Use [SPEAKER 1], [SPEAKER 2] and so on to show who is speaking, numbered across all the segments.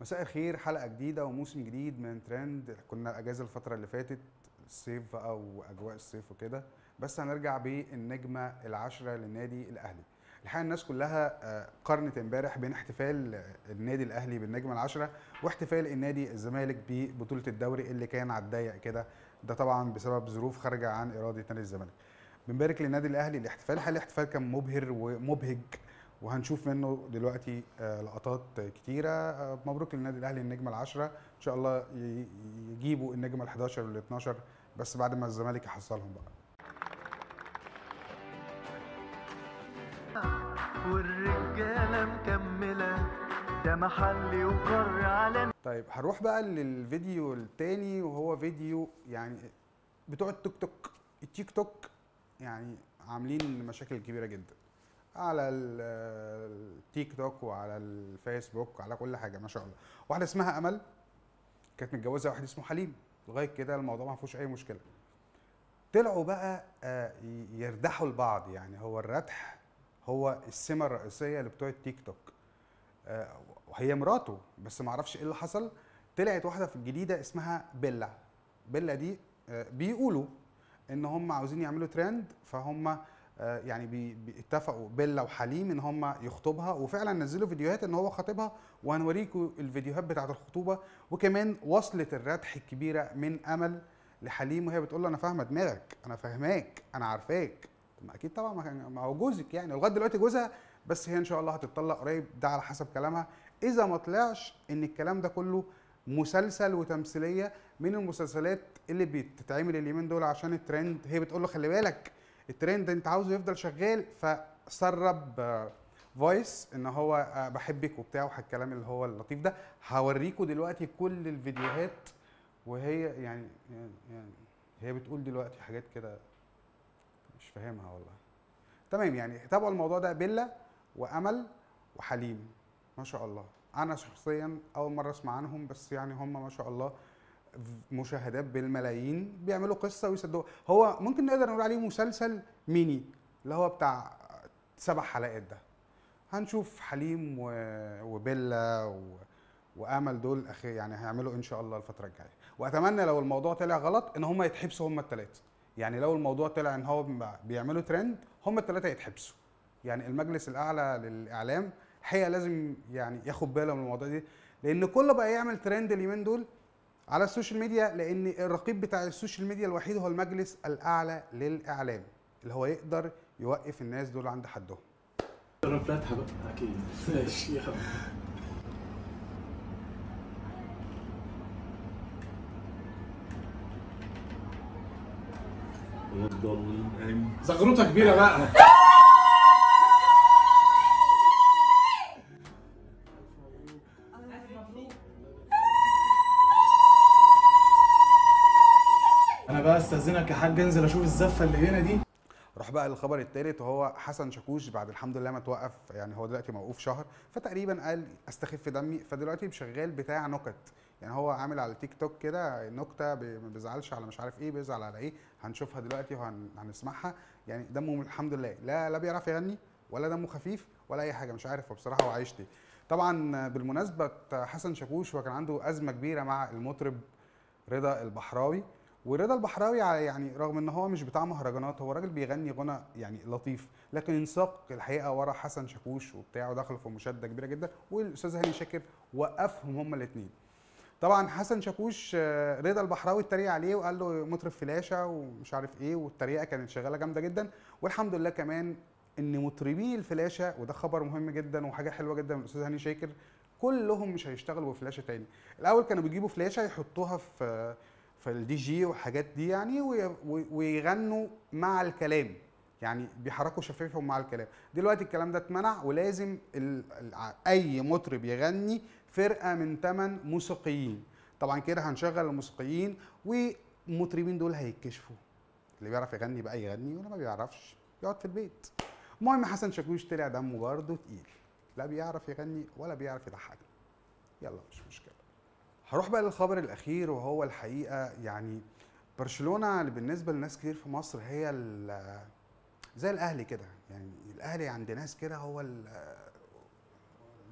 [SPEAKER 1] مساء الخير حلقة جديدة وموسم جديد من ترند. كنا اجازه الفترة اللي فاتت الصيف بقى وأجواء الصيف وكده. بس هنرجع بالنجمة العاشرة للنادي الأهلي. الحقيقة الناس كلها آه، قارنت امبارح بين احتفال النادي الأهلي بالنجمة العاشرة واحتفال النادي الزمالك ببطولة الدوري اللي كان على الضيق كده. ده طبعا بسبب ظروف خارجة عن إرادة نادي الزمالك. بنبارك للنادي الأهلي الاحتفال الحقيقة الاحتفال كان مبهر ومبهج. وهنشوف منه دلوقتي آه، لقطات كتيرة. آه، مبروك للنادي الأهلي النجمه العاشره إن شاء الله يجيبوا النجمه ال11 وال12 بس بعد ما الزمالك يحصلهم بقى.
[SPEAKER 2] والرجالة مكملة. ده محلي وقر على
[SPEAKER 1] طيب هنروح بقى للفيديو التاني. وهو فيديو يعني بتوع التيك توك. التيك توك يعني عاملين مشاكل كبيرة جدا. على ال- التيك توك وعلى الفيسبوك وعلى كل حاجة ما شاء الله. واحدة اسمها أمل كانت متجوزة واحد اسمه حليم. لغاية كده الموضوع ما فيهوش أي مشكلة. طلعوا بقى آه، يردحوا لبعض. يعني هو الردح هو السمة الرئيسية لبتوع التيك توك. آه، وهي مراته بس ما أعرفش إيه اللي حصل. طلعت واحدة في الجديدة اسمها بيلا. بيلا دي آه، بيقولوا إن هم عاوزين يعملوا ترند فهم يعني بي- بيتفقوا بيلا وحليم إن هم يخطبها وفعلا نزلوا فيديوهات إن هو خاطبها وهنوريكم الفيديوهات بتاعة الخطوبة وكمان وصلت الردح الكبيرة من أمل لحليم وهي بتقول له أنا فاهمة دماغك أنا فاهماك أنا عارفاك. ما أكيد طبعا ما هو جوزك يعني لغايه دلوقتي جوزها بس هي إن شاء الله هتطلق قريب ده على حسب كلامها. إذا ما طلعش إن الكلام ده كله مسلسل وتمثيلية من المسلسلات اللي بتتعمل اليومين دول عشان الترند هي بتقول له خلي بالك الترند انت عاوزه يفضل شغال فسرب فويس ان هو آه، بحبك وبتاع والكلام اللي هو اللطيف ده. هوريكم دلوقتي كل الفيديوهات وهي يعني يعني, يعني هي بتقول دلوقتي حاجات كده مش فاهمها والله. تمام يعني تابعوا الموضوع ده بيلا وأمل وحليم. ما شاء الله. أنا شخصيا أول مرة أسمع عنهم بس يعني هم ما شاء الله مشاهدات بالملايين بيعملوا قصة ويصدقوا. هو ممكن نقدر نقول عليه مسلسل ميني اللي هو بتاع سبع حلقات ده. هنشوف حليم و... وبيلا و... وآمل دول أخي يعني هيعملوا إن شاء الله الفترة الجاية. وأتمنى لو الموضوع طلع غلط إن هم يتحبسوا هم الثلاثه يعني لو الموضوع طلع إن هو بيعملوا ترند هم الثلاثه يتحبسوا. يعني المجلس الأعلى للإعلام الحقيقة لازم يعني ياخد باله من الموضوع دي. لأن كله بقى يعمل ترند اليومين دول على ال social media لأن الرقيب بتاع ال social media الوحيد هو المجلس الأعلى للإعلام اللي هو يقدر يوقف الناس دول عند حدهم.
[SPEAKER 3] بقى. أكيد. ماشي آمين
[SPEAKER 4] زغروطة كبيرة بقى. بقى أستأذنك يا حاج أنزل أشوف الزفة اللي هنا دي.
[SPEAKER 1] روح بقى للخبر الثالث وهو حسن شاكوش بعد الحمد لله ما توقف يعني هو دلوقتي موقوف شهر فتقريبا قال أستخف دمي فدلوقتي شغال بتاع نكت. يعني هو عامل على تيك توك كده نكتة ما بيزعلش على مش عارف إيه بيزعل على إيه هنشوفها دلوقتي وهنسمعها يعني دمه الحمد لله لا لا بيعرف يغني ولا دمه خفيف ولا أي حاجة مش عارف بصراحه هو عايش ليه طبعا بالمناسبة حسن شاكوش هو كان عنده أزمة كبيرة مع المطرب رضا البحراوي. ورضا البحراوي يعني رغم إن هو مش بتاع مهرجانات هو راجل بيغني غنى يعني لطيف لكن انساق الحقيقة ورا حسن شاكوش وبتاع ودخلوا في مشادة كبيرة جدا والأستاذ هاني شاكر وقفهم هما الاثنين طبعا حسن شاكوش آه، رضا البحراوي اتريق عليه وقال له مطرب فلاشة ومش عارف إيه والتريقه كانت شغالة جامدة جدا. والحمد لله كمان إن مطربي الفلاشة وده خبر مهم جدا وحاجة حلوة جدا من الأستاذ هاني شاكر كلهم مش هيشتغلوا بفلاشة تاني. الأول كانوا بيجيبوا فلاشة يحطوها في في الدي جي والحاجات دي يعني وي- وي- ويغنوا مع الكلام. يعني بيحركوا شفايفهم مع الكلام. دلوقتي الكلام ده اتمنع ولازم. أي مطرب يغني فرقة من 8 موسيقيين. طبعا كده هنشغل الموسيقيين والمطربين دول هيتكشفوا. اللي بيعرف يغني بقى يغني واللي ما بيعرفش يقعد في البيت. المهم حسن شاكوش طلع دمه برضه تقيل. لا بيعرف يغني ولا بيعرف يضحكنا يلا مش مشكلة. هروح بقى للخبر الأخير وهو الحقيقة. يعني برشلونة بالنسبة لناس كتير في مصر هي زي الأهلي كده. يعني الأهلي عند ناس كده هو ال-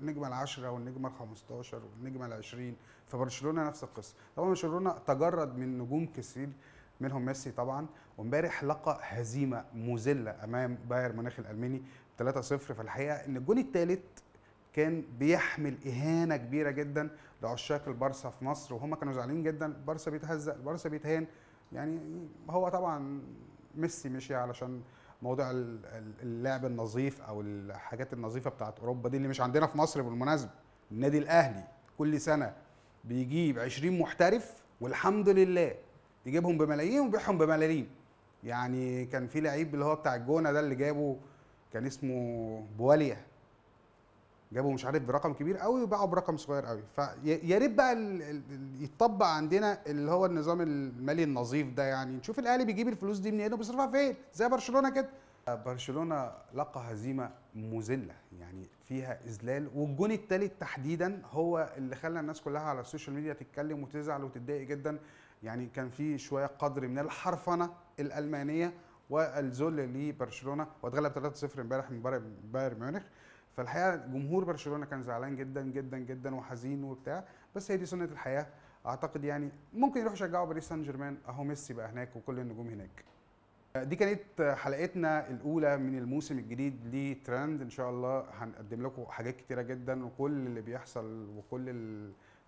[SPEAKER 1] النجمه العشرة والنجمه ال15 والنجمه ال20 فبرشلونة نفس القصة. طبعا برشلونة تجرد من نجوم كثير منهم ميسي طبعا. وامبارح لقى هزيمة مذلة أمام بايرن ميونخ الألماني 3-0 فالحقيقة إن الجون الثالث كان بيحمل إهانة كبيرة جدا لعشاق البارسا في مصر وهم كانوا زعلانين جدا البارسا بيتهزق البارسا بيتهان. يعني هو طبعا ميسي مشي علشان موضوع ال- ال- اللعب النظيف أو الحاجات النظيفة بتاعت أوروبا دي اللي مش عندنا في مصر بالمناسبة. النادي الأهلي كل سنة بيجيب 20 محترف والحمد لله يجيبهم بملايين ويبيعهم بملاليم يعني كان في لعيب اللي هو بتاع الجونة ده اللي جابه كان اسمه بواليا. جابوا مش عارف برقم كبير قوي وباعوا برقم صغير قوي. فيا ريت بقى يتطبق عندنا اللي هو النظام المالي النظيف ده يعني. نشوف الأهلي بيجيب الفلوس دي منين وبيصرفها فين. زي برشلونة كده. برشلونة لقى هزيمة مذلة يعني فيها إذلال. والجون الثالث تحديدا هو اللي خلى الناس كلها على ال social media تتكلم وتزعل وتتضايق جدا. يعني كان في شوية قدر من الحرفنة الألمانية والذل لبرشلونة واتغلب 3-0 امبارح من بايرن ميونخ. فالحقيقة جمهور برشلونة كان زعلان جدا جدا جدا وحزين وبتاع بس هي دي سنة الحياة. أعتقد يعني ممكن يروحوا يشجعوا باريس سان جيرمان أهو ميسي بقى هناك وكل النجوم هناك. دي كانت حلقتنا الأولى من الموسم الجديد لترند. إن شاء الله هنقدم لكم حاجات كتيرة جدا وكل اللي بيحصل وكل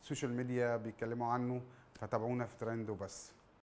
[SPEAKER 1] السوشيال ميديا بيتكلموا عنه فتابعونا في ترند وبس.